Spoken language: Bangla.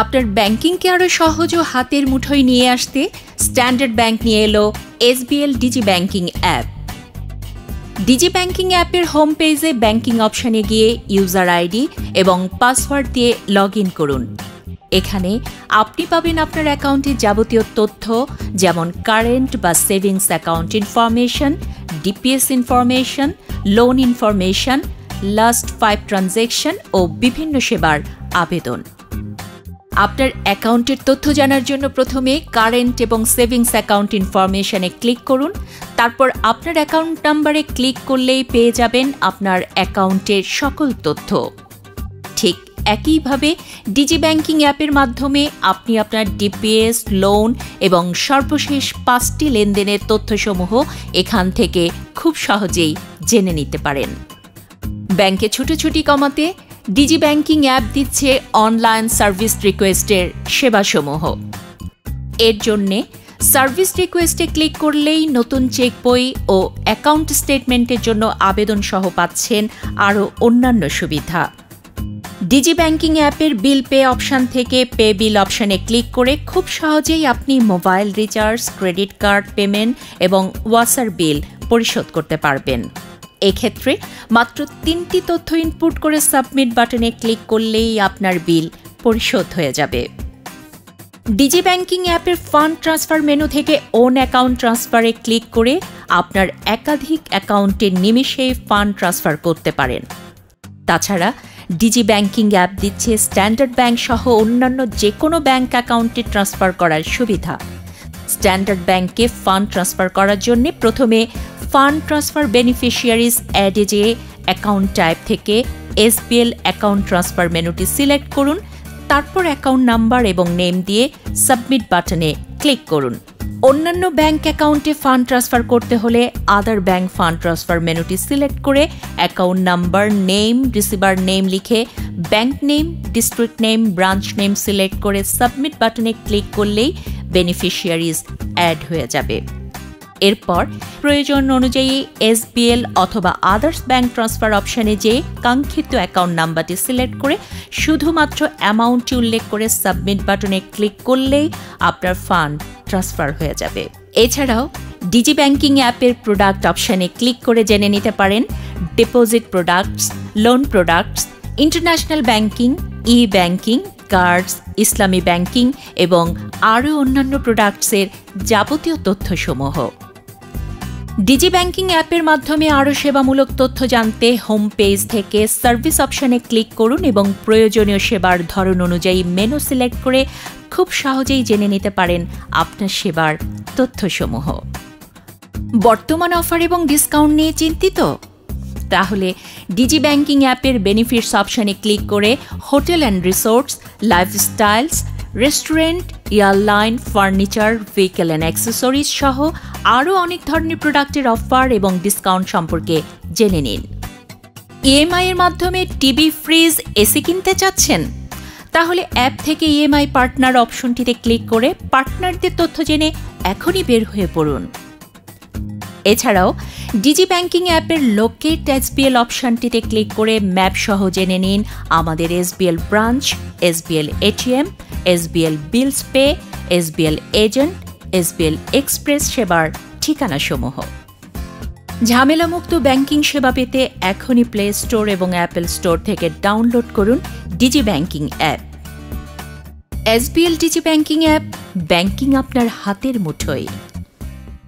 আপনার ব্যাংকিংকে আরও সহজ ও হাতের মুঠোয় নিয়ে আসতে স্ট্যান্ডার্ড ব্যাংক নিয়ে এলো SBL Digi Banking app Digi Banking অ্যাপের হোম পেজে ব্যাংকিং অপশনে গিয়ে ইউজার আইডি এবং পাসওয়ার্ড দিয়ে লগ ইন করুন। এখানে আপনি পাবেন আপনার অ্যাকাউন্টের যাবতীয় তথ্য, যেমন কারেন্ট বা savings account information DPS information loan information last five transaction ও বিভিন্ন সেবার আবেদন। আপনার অ্যাকাউন্টের তথ্য জানার জন্য প্রথমে কারেন্ট এবং সেভিংস অ্যাকাউন্ট ইনফরমেশনে ক্লিক করুন। তারপর আপনার অ্যাকাউন্ট নাম্বারে ক্লিক করলেই পেয়ে যাবেন আপনার অ্যাকাউন্টের সকল তথ্য। ঠিক একইভাবে ডিজি ব্যাংকিং অ্যাপের মাধ্যমে আপনি আপনার ডিপিএস, লোন এবং সর্বশেষ পাঁচটি লেনদেনের তথ্যসমূহ এখান থেকে খুব সহজেই জেনে নিতে পারেন। ব্যাংকে ছুটোছুটি কমাতে ডিজি ব্যাংকিং অ্যাপ দিচ্ছে অনলাইন সার্ভিস রিকোয়েস্টের সেবাসমূহ। এর জন্যে সার্ভিস রিকোয়েস্টে ক্লিক করলেই নতুন চেক বই ও অ্যাকাউন্ট স্টেটমেন্টের জন্য আবেদন সহ পাচ্ছেন আরও অন্যান্য সুবিধা। ডিজি ব্যাংকিং অ্যাপের বিল পে অপশান থেকে পে বিল অপশানে ক্লিক করে খুব সহজেই আপনি mobile recharge, credit card, payment এবং ওয়াসার বিল পরিশোধ করতে পারবেন। এক্ষেত্রে মাত্র তিনটি তথ্য ইনপুট করে সাবমিট বাটনে ক্লিক করলেই আপনার বিল পরিশোধ হয়ে যাবে। ডিজি ব্যাংকিং অ্যাপের ফান্ড ট্রান্সফার মেনু থেকে ওন অ্যাকাউন্ট ট্রান্সফারে ক্লিক করে আপনার একাধিক অ্যাকাউন্টে নিমেষেই ফান্ড ট্রান্সফার করতে পারেন। তাছাড়া ডিজি ব্যাংকিং অ্যাপ দিচ্ছে স্ট্যান্ডার্ড ব্যাংক সহ অন্যান্য যে কোনো ব্যাংক অ্যাকাউন্টে ট্রান্সফার করার সুবিধা। স্ট্যান্ডার্ড ব্যাংকে ফান্ড ট্রান্সফার করার জন্য প্রথমে ফান্ড ট্রান্সফার বেনিফিশিয়ারিজ অ্যাডে যে অ্যাকাউন্ট টাইপ থেকে এসবিএল অ্যাকাউন্ট ট্রান্সফার মেনুটি সিলেক্ট করুন, তারপর অ্যাকাউন্ট নাম্বার এবং নেম দিয়ে সাবমিট বাটনে ক্লিক করুন। অন্যান্য ব্যাংক অ্যাকাউন্টে ফান্ড ট্রান্সফার করতে হলে আদার ব্যাংক ফান্ড ট্রান্সফার মেনুটি সিলেক্ট করে account number, name, receiver name লিখে bank name, district name, branch name select করে সাবমিট বাটনে ক্লিক করলেই বেনিফিশিয়ারিজ অ্যাড হয়ে যাবে। এরপর প্রয়োজন অনুযায়ী এসবিএল অথবা আদার্স ব্যাংক ট্রান্সফার অপশানে যে কাঙ্ক্ষিত অ্যাকাউন্ট নাম্বারটি সিলেক্ট করে শুধুমাত্র অ্যামাউন্টটি উল্লেখ করে সাবমিট বাটনে ক্লিক করলেই আপনার ফান্ড ট্রান্সফার হয়ে যাবে। এছাড়াও, ডিজি ব্যাংকিং অ্যাপের প্রোডাক্ট অপশানে ক্লিক করে জেনে নিতে পারেন deposit products, loan products, international banking e banking cards, ইসলামী ব্যাংকিং এবং আরও অন্যান্য প্রোডাক্টসের যাবতীয় তথ্যসমূহ। ডিজি ব্যাংকিং অ্যাপের মাধ্যমে আরও সেবামূলক তথ্য জানতে হোম পেজ থেকে সার্ভিস অপশনে ক্লিক করুন এবং প্রয়োজনীয় সেবার ধরন অনুযায়ী মেনু সিলেক্ট করে খুব সহজেই জেনে নিতে পারেন আপনার সেবার তথ্যসমূহ। বর্তমান অফার এবং ডিসকাউন্ট নিয়ে চিন্তিত? তাহলে ডিজি ব্যাংকিং অ্যাপের বেনিফিটস অপশনে ক্লিক করে hotel and resorts lifestyles restaurant, airline, furniture, vehicle and accessories সহ আরও অনেক ধরনের প্রোডাক্টের অফার এবং ডিসকাউন্ট সম্পর্কে জেনে নিন। ইএমআই এর মাধ্যমে টিভি, ফ্রিজ, এসি কিনতে চাচ্ছেন? তাহলে অ্যাপ থেকে ইএমআই পার্টনার অপশনটিতে ক্লিক করে পার্টনারদের তথ্য জেনে এখনই বের হয়ে পড়ুন। এছাড়াও, ডিজি ব্যাংকিং অ্যাপের লোকেট এসবিএল অপশনটিতে ক্লিক করে ম্যাপ সহ জেনে নিন আমাদের SBL branch SBL ATM SBL bills pay, SBL agent, SBL express সেবার ঠিকানাসমূহ। ঝামেলামুক্ত ব্যাংকিং সেবা পেতে এখনই প্লে স্টোর এবং অ্যাপেল স্টোর থেকে ডাউনলোড করুন Digi Banking app. SBL Digi Banking app, banking আপনার হাতের মুঠোয়।